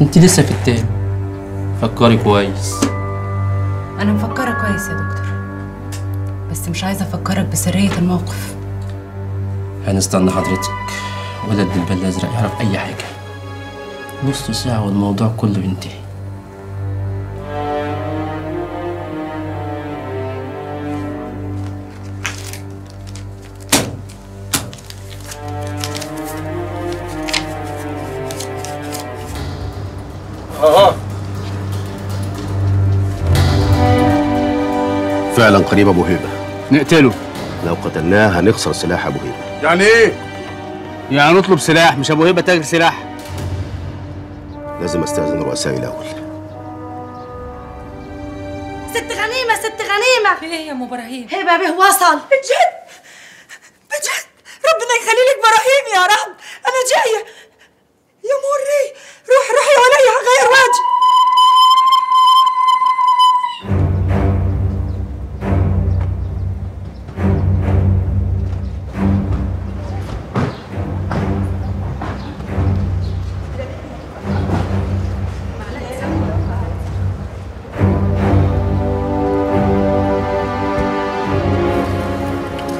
انت لسه في التاني. فكري كويس. أنا مفكرة كويس يا دكتور. بس مش عايزة أفكرك بسرية الموقف. هنستنى حضرتك. ولا الدبان الأزرق يعرف أي حاجة. نص ساعة والموضوع كله ينتهي. فعلا قريب ابو هيبه نقتله. لو قتلناه هنخسر سلاح أبو هيبة. يعني إيه؟ يعني نطلب سلاح مش أبو هيبة تاجر سلاح؟ لازم أستأذن رؤسائي الأول. ست غنيمة ست غنيمة. في إيه يا أم إبراهيم؟ هبة به وصل. بجد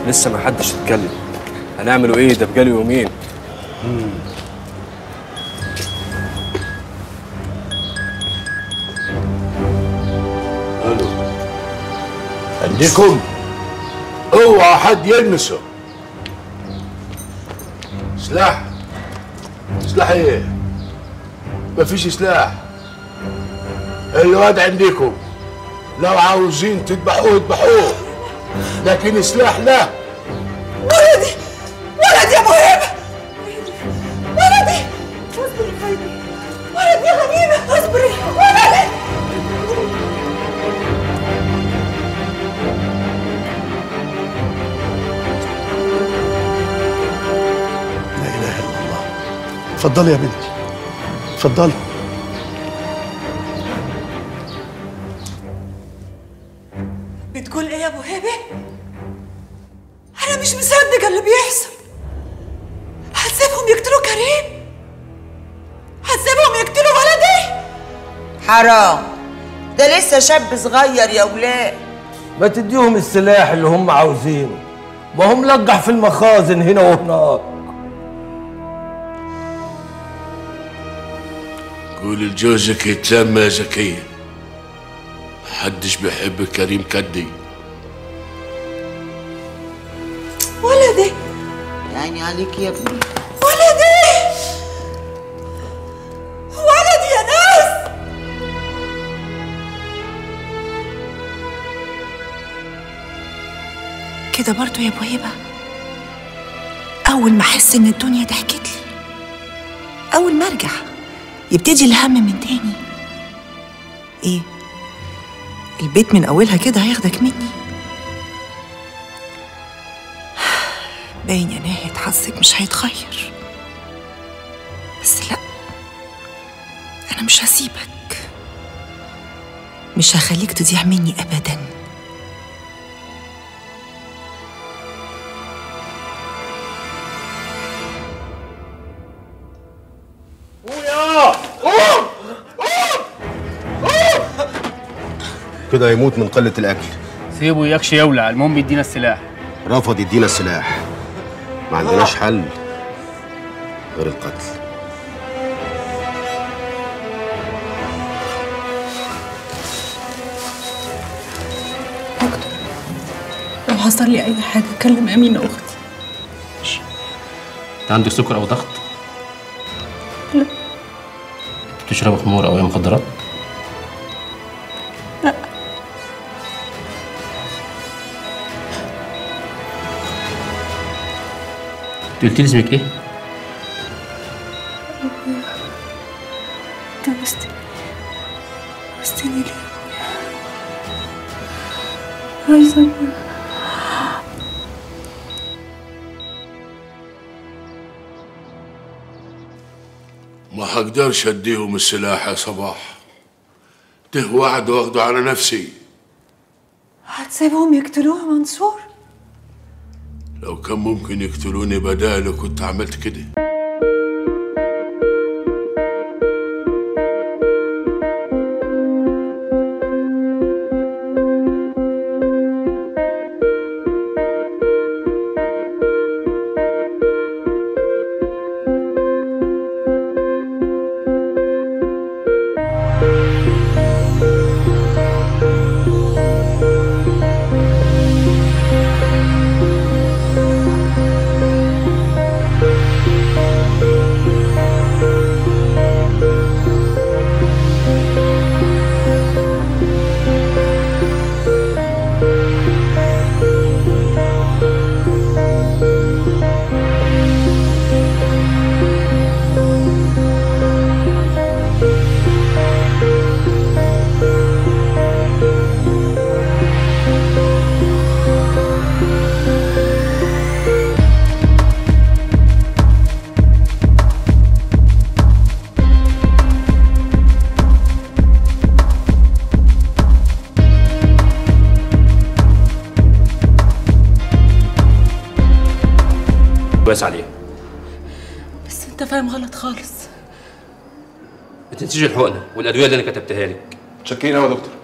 لسه ما حدش اتكلم. هنعملوا إيه؟ ده بقاله يومين. ألو. عندكم؟ اوعى حد يلمسه. سلاح. سلاح إيه؟ مفيش سلاح. الواد عندكم. لو عاوزين تذبحوه اذبحوه. لكن سلاح لا. ولدي! ولدي يا مهيبة ولدي! اصبري خيري ولدي يا غنيمة! اصبري! ولدي! لا إله إلا الله. اتفضلي يا بنتي. اتفضلي بتقول إيه يا ابو هبه أنا مش مصدقة اللي بيحصل. هتسيبهم يقتلوا كريم؟ هتسيبهم يقتلوا ولدي؟ حرام. ده لسه شاب صغير يا ولاد ما تديهم السلاح اللي هم عاوزينه. ما هم لقح في المخازن هنا وهناك. قول لجوزك يتلم يا زكية محدش بيحب كريم كدي. عليك يا ابني. ولدي! ولدي يا ناس! كده برضو يا أبو هبة؟ أول ما أحس إن الدنيا ضحكت لي أول ما أرجع يبتدي الهم من تاني. إيه؟ البيت من أولها كده هياخدك مني؟ باين يا ناهد حظك مش هيتغير. بس لا أنا مش هسيبك. مش هخليك تضيع مني ابدا. كده يموت من قلة الأكل. سيبه يكش يولع المهم يدينا السلاح. رفض يدينا السلاح. ما عندناش حل غير القتل. لو حصل لي أي حاجة كلم امينه أختي. أنت عندك سكر أو ضغط؟ لا. بتشرب خمور أو أي مخدرات؟ قلت لي اسمك إيه؟ جوزتني جوزتني ليه؟ عايزه أقول. ما هقدرش أديهم السلاح يا صباح. ده وعد واخده على نفسي. هتسيبهم يقتلوه منصور لو كان ممكن يقتلوني بداله كنت عملت كده. كويس عليها. بس انت فاهم غلط خالص. ما تنسيش الحقنة والأدوية اللي أنا كتبتها لك. قوي يا دكتور.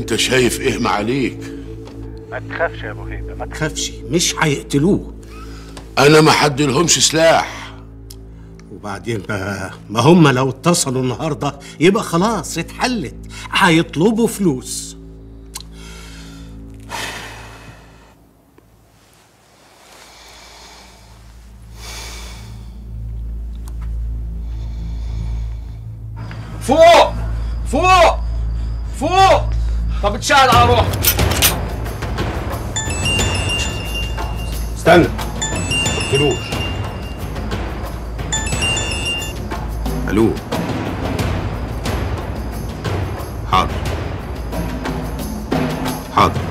انت شايف إيه معاليك ما تخافش يا أبو هيبه ما تخافش. مش هيقتلوه أنا ما حدلهمش سلاح. وبعدين بقى ما هم لو اتصلوا النهارده يبقى خلاص اتحلت هيطلبوا فلوس. طب اتشعل على روحك استنى فلوس ألو. حاضر. حاضر.